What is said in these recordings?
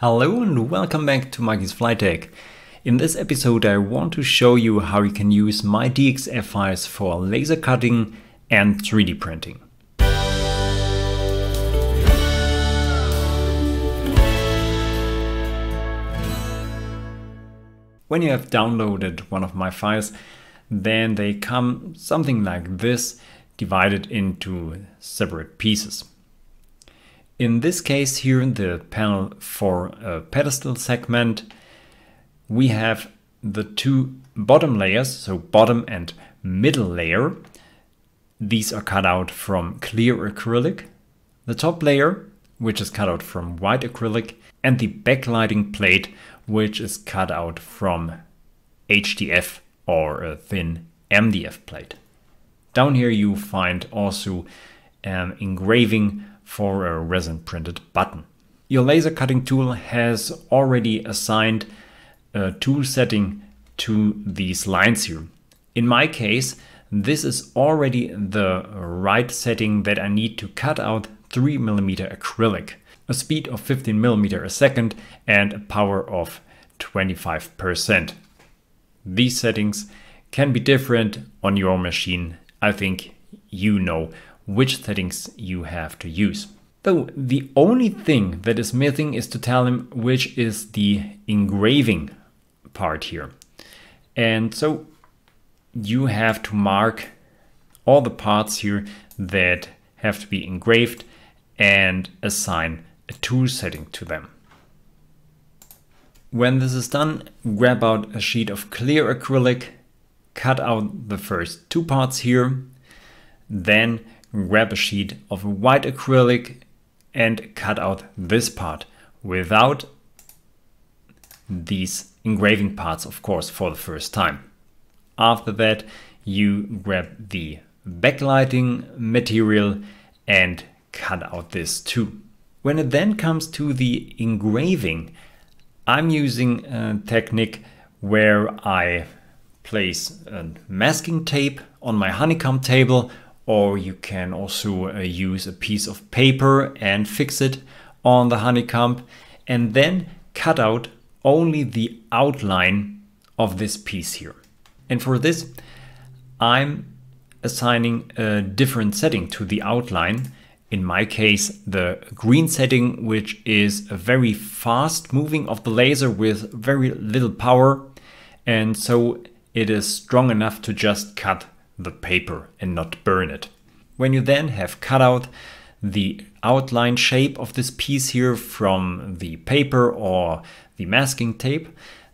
Hello and welcome back to Mickey's Flightdeck. In this episode I want to show you how you can use my DXF files for laser cutting and 3D printing. When you have downloaded one of my files, then they come something like this, divided into separate pieces. In this case here, in the panel for a pedestal segment, we have the two bottom layers, so bottom and middle layer. These are cut out from clear acrylic. The top layer, which is cut out from white acrylic, and the backlighting plate, which is cut out from HDF or a thin MDF plate. Down here you find also an engraving for a resin printed button. Your laser cutting tool has already assigned a tool setting to these lines here. In my case, this is already the right setting that I need to cut out 3mm acrylic, a speed of 15mm a second and a power of 25%. These settings can be different on your machine. I think you know which settings you have to use. Though the only thing that is missing is to tell him which is the engraving part here. And so you have to mark all the parts here that have to be engraved and assign a tool setting to them. When this is done, grab out a sheet of clear acrylic, cut out the first two parts here, then grab a sheet of white acrylic and cut out this part without these engraving parts, of course, for the first time. After that, you grab the backlighting material and cut out this too. When it then comes to the engraving, I'm using a technique where I place a masking tape on my honeycomb table or you can also uh, use a piece of paper and fix it on the honeycomb and then cut out only the outline of this piece here. And for this, I'm assigning a different setting to the outline. In my case, the green setting, which is a very fast moving of the laser with very little power. And so it is strong enough to just cut the paper and not burn it. When you then have cut out the outline shape of this piece here from the paper or the masking tape,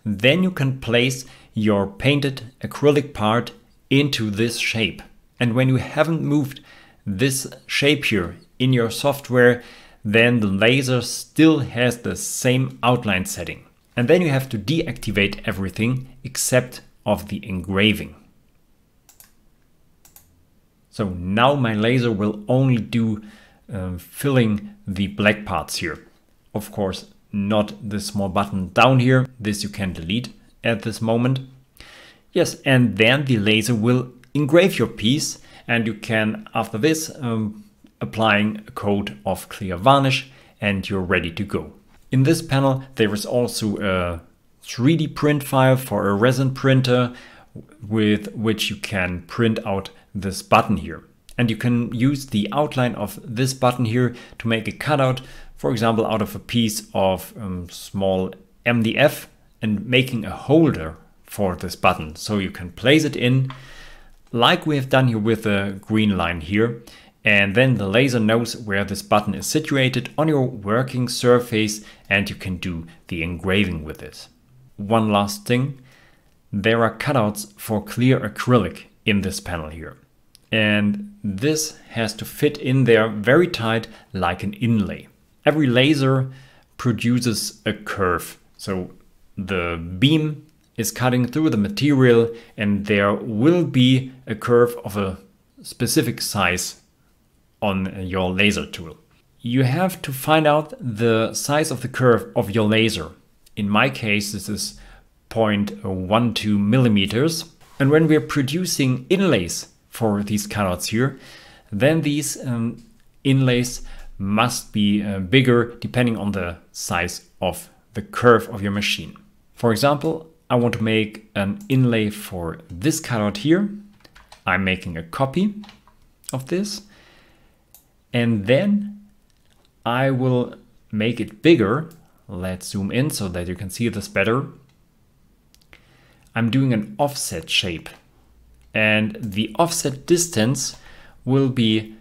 then you can place your painted acrylic part into this shape. And when you haven't moved this shape here in your software, then the laser still has the same outline setting. And then you have to deactivate everything except of the engraving. So now my laser will only do uh, filling the black parts here. Of course, not the small button down here. This you can delete at this moment. Yes, and then the laser will engrave your piece and you can, after this, um, applying a coat of clear varnish and you're ready to go. In this panel, there is also a 3D print file for a resin printer with which you can print out this button here. And you can use the outline of this button here to make a cutout, for example, out of a piece of um, small MDF and making a holder for this button. So you can place it in like we have done here with the green line here. And then the laser knows where this button is situated on your working surface and you can do the engraving with it. One last thing, there are cutouts for clear acrylic in this panel here. And this has to fit in there very tight like an inlay. Every laser produces a kerf. So the beam is cutting through the material and there will be a kerf of a specific size on your laser tool. You have to find out the size of the kerf of your laser. In my case, this is 0.12 millimeters. And when we're producing inlays for these cutouts here, then these um, inlays must be uh, bigger depending on the size of the kerf of your machine. For example, I want to make an inlay for this cutout here. I'm making a copy of this. And then I will make it bigger. Let's zoom in so that you can see this better. I'm doing an offset shape and the offset distance will be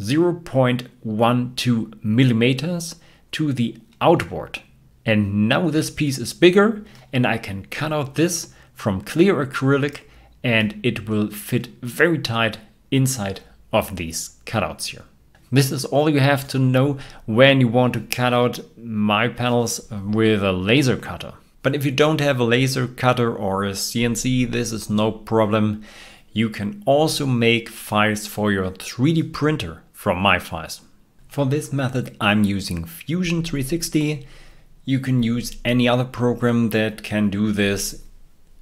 0.12 millimeters to the outward. And now this piece is bigger and I can cut out this from clear acrylic and it will fit very tight inside of these cutouts here. This is all you have to know when you want to cut out my panels with a laser cutter. But if you don't have a laser cutter or a CNC, this is no problem. You can also make files for your 3D printer from MyFiles. For this method, I'm using Fusion 360. You can use any other program that can do this.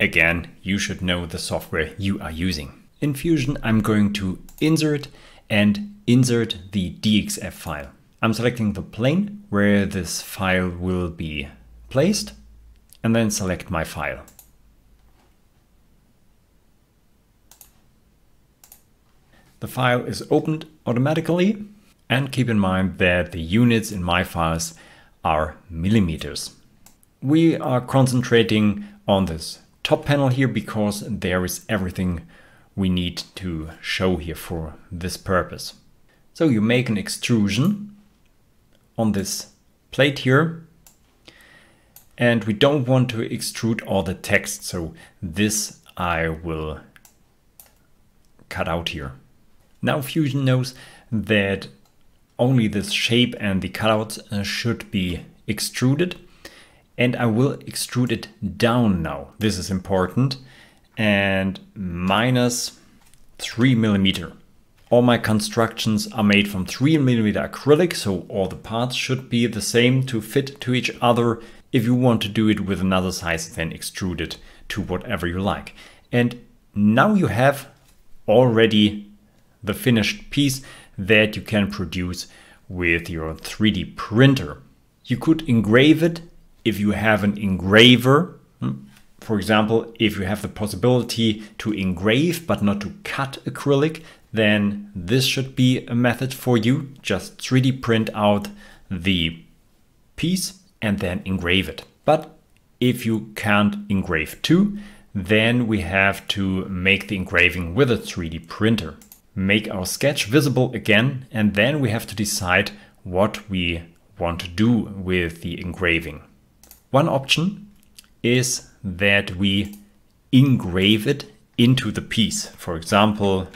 Again, you should know the software you are using. In Fusion, I'm going to insert and insert the DXF file. I'm selecting the plane where this file will be placed and then select my file. The file is opened automatically and keep in mind that the units in my files are millimeters. We are concentrating on this top panel here because there is everything we need to show here for this purpose. So you make an extrusion on this plate here and we don't want to extrude all the text. So this I will cut out here. Now Fusion knows that only this shape and the cutouts uh, should be extruded and I will extrude it down now. This is important and minus three millimeter. All my constructions are made from three millimeter acrylic, so all the parts should be the same to fit to each other. If you want to do it with another size, then extrude it to whatever you like. And now you have already the finished piece that you can produce with your 3D printer. You could engrave it if you have an engraver. Hmm, for example, if you have the possibility to engrave but not to cut acrylic, then this should be a method for you. Just 3D print out the piece and then engrave it. But if you can't engrave too, then we have to make the engraving with a 3D printer. Make our sketch visible again, and then we have to decide what we want to do with the engraving. One option is that we engrave it into the piece, for example,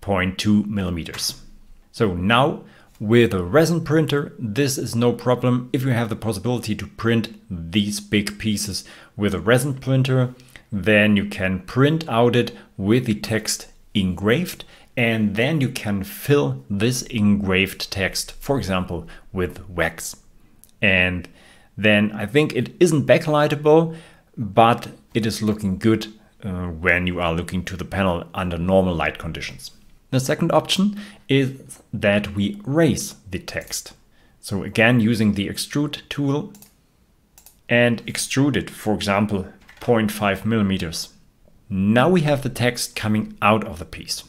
0.2 millimeters. So now with a resin printer, this is no problem. If you have the possibility to print these big pieces with a resin printer, then you can print out it with the text engraved and then you can fill this engraved text, for example, with wax. And then I think it isn't backlightable, but it is looking good uh, when you are looking to the panel under normal light conditions. The second option is that we raise the text. So again, using the extrude tool and extrude it, for example, 0.5 millimeters. Now we have the text coming out of the piece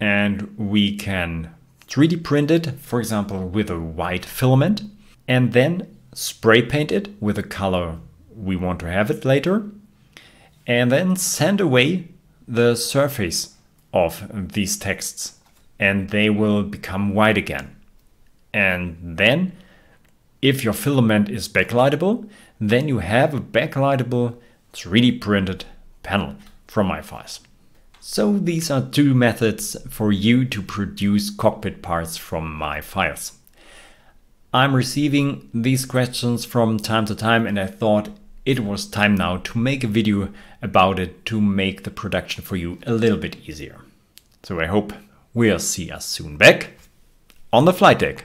and we can 3D print it, for example, with a white filament and then spray paint it with a color we want to have it later and then sand away the surface of these texts and they will become white again. And then if your filament is backlightable, then you have a backlightable 3D printed panel from MyFiles. So these are two methods for you to produce cockpit parts from MyFiles. I'm receiving these questions from time to time and I thought it was time now to make a video about it to make the production for you a little bit easier. So I hope we'll see us soon back on the flight deck.